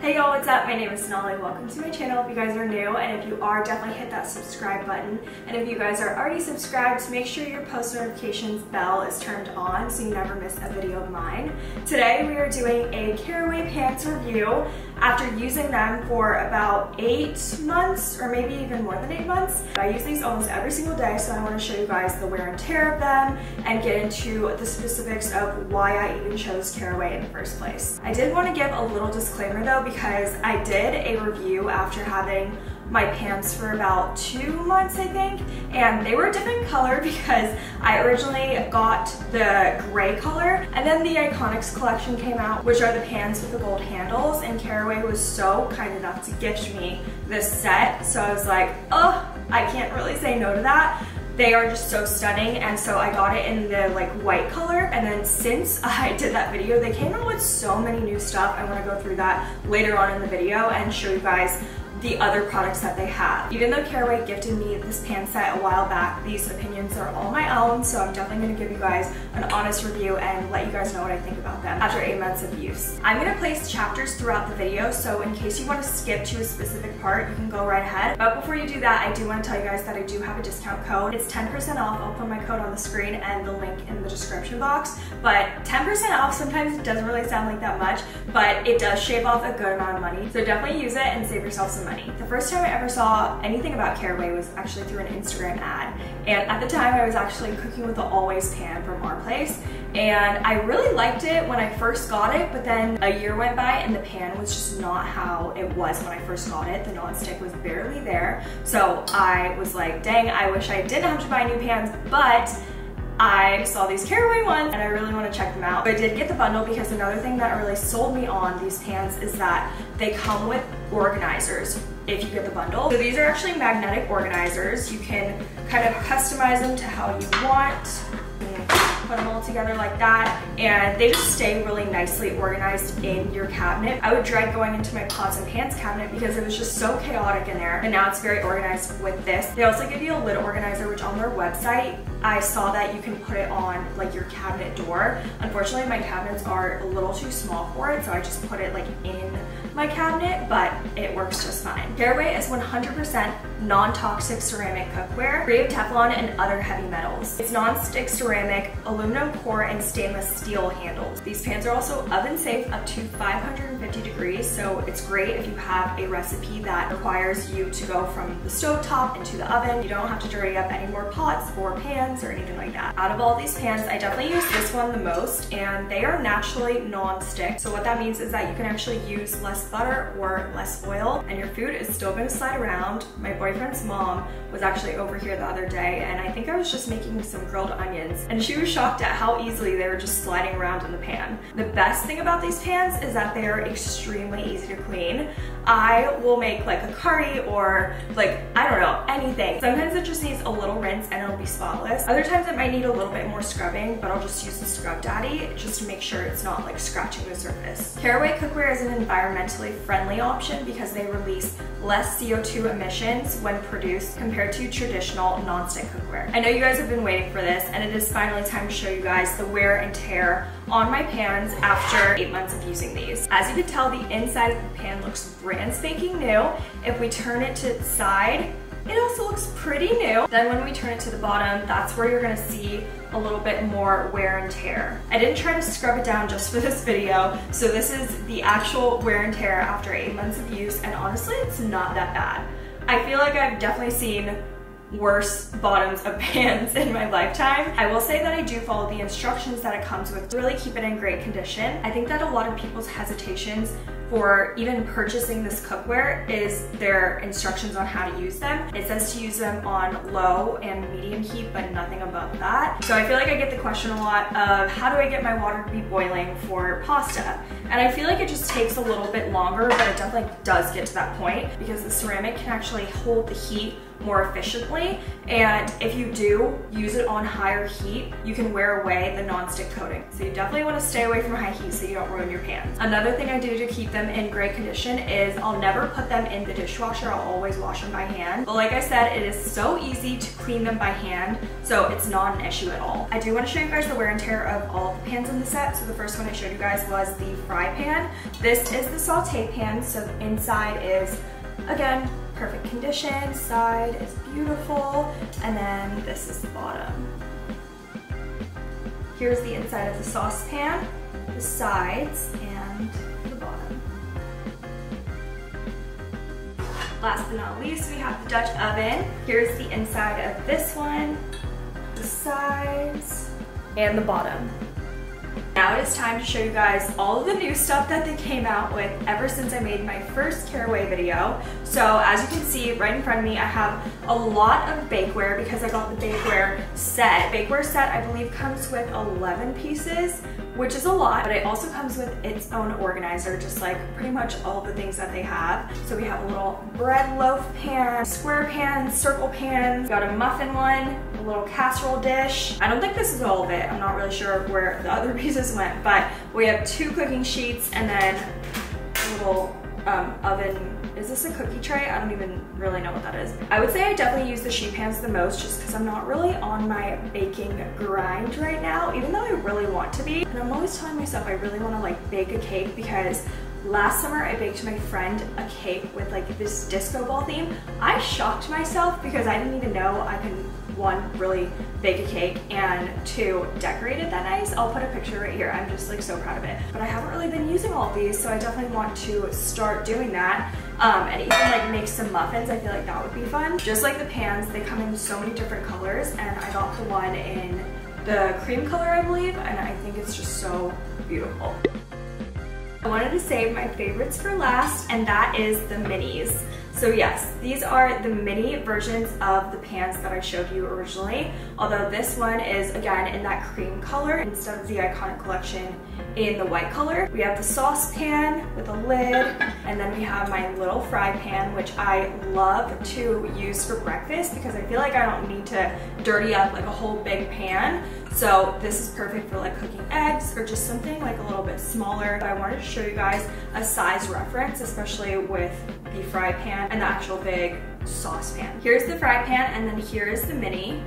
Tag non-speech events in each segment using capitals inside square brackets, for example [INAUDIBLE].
Hey y'all, what's up? My name is Sonali. Welcome to my channel if you guys are new, and if you are, definitely hit that subscribe button. And if you guys are already subscribed, make sure your post notifications bell is turned on so you never miss a video of mine. Today we are doing a Caraway pants review after using them for about eight months, or maybe even more than eight months. I use these almost every single day, so I want to show you guys the wear and tear of them and get into the specifics of why I even chose Caraway in the first place. I did want to give a little disclaimer though, because I did a review after having my pants for about two months, I think, and they were a different color [LAUGHS] because I originally got the gray color, and then the Iconics collection came out, which are the pants with the gold handles, and Caraway was so kind enough to gift me this set, so I was like, oh, I can't really say no to that. They are just so stunning and so I got it in the like white color and then since [LAUGHS] I did that video they came out with so many new stuff. I want to go through that later on in the video and show you guys the other products that they have. Even though Caraway gifted me this pant set a while back, these opinions are all my own, so I'm definitely gonna give you guys an honest review and let you guys know what I think about them after eight months of use. I'm gonna place chapters throughout the video, so in case you wanna skip to a specific part, you can go right ahead. But before you do that, I do wanna tell you guys that I do have a discount code. It's 10% off. I'll put my code on the screen and the link in the description box. But 10% off, sometimes doesn't really sound like that much, but it does shave off a good amount of money. So definitely use it and save yourself some money money. The first time I ever saw anything about Caraway was actually through an Instagram ad. And at the time I was actually cooking with the Always pan from our place. And I really liked it when I first got it, but then a year went by and the pan was just not how it was when I first got it. The nonstick was barely there. So I was like, dang, I wish I didn't have to buy new pans, but I saw these Caraway ones and I really want to check them out. But I did get the bundle because another thing that really sold me on these pants is that they come with organizers if you get the bundle. So these are actually magnetic organizers. You can kind of customize them to how you want put them all together like that and they just stay really nicely organized in your cabinet. I would dread going into my pots and pans cabinet because it was just so chaotic in there and now it's very organized with this. They also give you a lid organizer which on their website I saw that you can put it on like your cabinet door. Unfortunately my cabinets are a little too small for it so I just put it like in my cabinet, but it works just fine. Caraway is 100% non-toxic ceramic cookware, free of Teflon and other heavy metals. It's non-stick ceramic, core, and stainless steel handles. These pans are also oven safe up to 550 degrees, so it's great if you have a recipe that requires you to go from the stove top into the oven. You don't have to dirty up any more pots or pans or anything like that. Out of all these pans, I definitely use this one the most, and they are naturally non-stick. So what that means is that you can actually use less butter or less oil and your food is still gonna slide around. My boyfriend's mom was actually over here the other day and I think I was just making some grilled onions and she was shocked at how easily they were just sliding around in the pan. The best thing about these pans is that they are extremely easy to clean. I will make like a curry or like, I don't know, anything. Sometimes it just needs a little rinse and it'll be spotless. Other times it might need a little bit more scrubbing, but I'll just use the Scrub Daddy just to make sure it's not like scratching the surface. Caraway cookware is an environmentally friendly option because they release less CO2 emissions when produced compared to traditional nonstick cookware. I know you guys have been waiting for this and it is finally time to show you guys the wear and tear on my pans after eight months of using these. As you can tell, the inside of the pan looks brand spanking new. If we turn it to the side, it also looks pretty new. Then when we turn it to the bottom, that's where you're gonna see a little bit more wear and tear. I didn't try to scrub it down just for this video, so this is the actual wear and tear after eight months of use, and honestly, it's not that bad. I feel like I've definitely seen worse bottoms of [LAUGHS] pants in my lifetime. I will say that I do follow the instructions that it comes with to really keep it in great condition. I think that a lot of people's hesitations for even purchasing this cookware is their instructions on how to use them. It says to use them on low and medium heat, but nothing above that. So I feel like I get the question a lot of how do I get my water to be boiling for pasta? And I feel like it just takes a little bit longer, but it definitely does get to that point because the ceramic can actually hold the heat more efficiently. And if you do use it on higher heat, you can wear away the non-stick coating. So you definitely wanna stay away from high heat so you don't ruin your pans. Another thing I do to keep them in great condition is I'll never put them in the dishwasher. I'll always wash them by hand. But like I said, it is so easy to clean them by hand, so it's not an issue at all. I do wanna show you guys the wear and tear of all the pans in the set. So the first one I showed you guys was the fry fry pan. This is the saute pan, so the inside is, again, perfect condition, side is beautiful, and then this is the bottom. Here's the inside of the saucepan, the sides, and the bottom. Last but not least, we have the Dutch oven. Here's the inside of this one, the sides, and the bottom. Now it is time to show you guys all of the new stuff that they came out with ever since I made my first caraway video. So as you can see right in front of me, I have a lot of bakeware because I got the bakeware set. Bakeware set I believe comes with 11 pieces, which is a lot, but it also comes with its own organizer, just like pretty much all the things that they have. So we have a little bread loaf pan, square pan, circle pan, got a muffin one, a little casserole dish. I don't think this is all of it. I'm not really sure where the other [LAUGHS] pieces went, but we have two cooking sheets and then a little um, oven. Is this a cookie tray? I don't even really know what that is. I would say I definitely use the sheet pans the most just because I'm not really on my baking grind right now, even though I really want to be. And I'm always telling myself I really want to like bake a cake because Last summer, I baked my friend a cake with like this disco ball theme. I shocked myself because I didn't even know I could one, really bake a cake, and two, decorate it that nice. I'll put a picture right here. I'm just like so proud of it. But I haven't really been using all of these, so I definitely want to start doing that. Um, and even like make some muffins, I feel like that would be fun. Just like the pans, they come in so many different colors, and I got the one in the cream color, I believe, and I think it's just so beautiful. I wanted to save my favorites for last, and that is the minis. So yes, these are the mini versions of the pans that I showed you originally, although this one is again in that cream color instead of the Iconic Collection in the white color. We have the saucepan with a lid, and then we have my little fry pan, which I love to use for breakfast because I feel like I don't need to dirty up like a whole big pan. So this is perfect for like cooking eggs or just something like a little bit smaller. But I wanted to show you guys a size reference, especially with the fry pan and the actual big saucepan. Here's the fry pan and then here is the mini.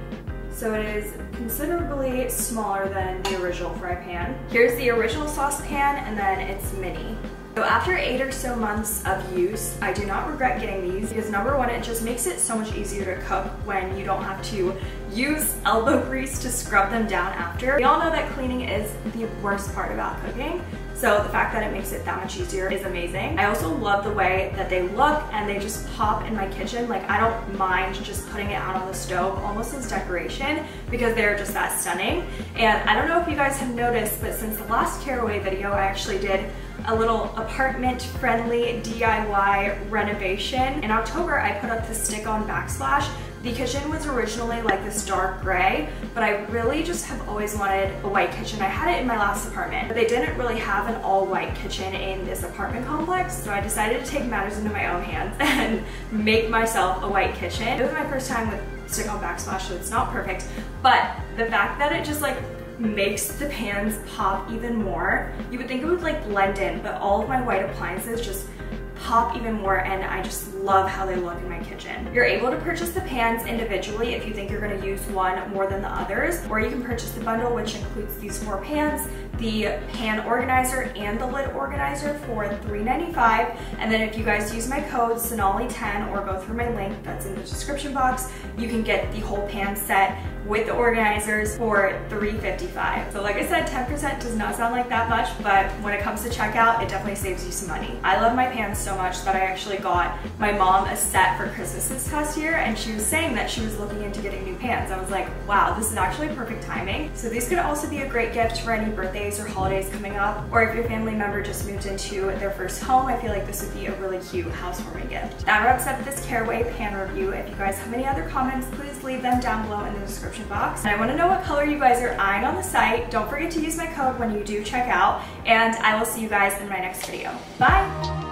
So it is considerably smaller than the original fry pan. Here's the original saucepan and then it's mini. So after eight or so months of use, I do not regret getting these because number one, it just makes it so much easier to cook when you don't have to use elbow grease to scrub them down after. We all know that cleaning is the worst part about cooking. So the fact that it makes it that much easier is amazing. I also love the way that they look and they just pop in my kitchen. Like I don't mind just putting it out on the stove almost as decoration because they're just that stunning. And I don't know if you guys have noticed, but since the last caraway video, I actually did a little apartment friendly DIY renovation. In October, I put up the stick-on backsplash. The kitchen was originally like this dark gray, but I really just have always wanted a white kitchen. I had it in my last apartment, but they didn't really have an all-white kitchen in this apartment complex, so I decided to take matters into my own hands [LAUGHS] and make myself a white kitchen. It was my first time with stick-on backsplash, so it's not perfect, but the fact that it just like makes the pans pop even more. You would think it would like blend in, but all of my white appliances just pop even more and I just love how they look in my kitchen. You're able to purchase the pans individually if you think you're gonna use one more than the others, or you can purchase the bundle which includes these four pans, the pan organizer and the lid organizer for $3.95. And then if you guys use my code Sonali10 or go through my link that's in the description box, you can get the whole pan set with the organizers for $3.55. So like I said, 10% does not sound like that much, but when it comes to checkout, it definitely saves you some money. I love my pans so much that I actually got my mom a set for Christmas this past year, and she was saying that she was looking into getting new pans. I was like, wow, this is actually perfect timing. So these could also be a great gift for any birthdays or holidays coming up, or if your family member just moved into their first home, I feel like this would be a really cute housewarming gift. That wraps up this Caraway pan review. If you guys have any other comments, please leave them down below in the description box. And I wanna know what color you guys are eyeing on the site. Don't forget to use my code when you do check out, and I will see you guys in my next video. Bye!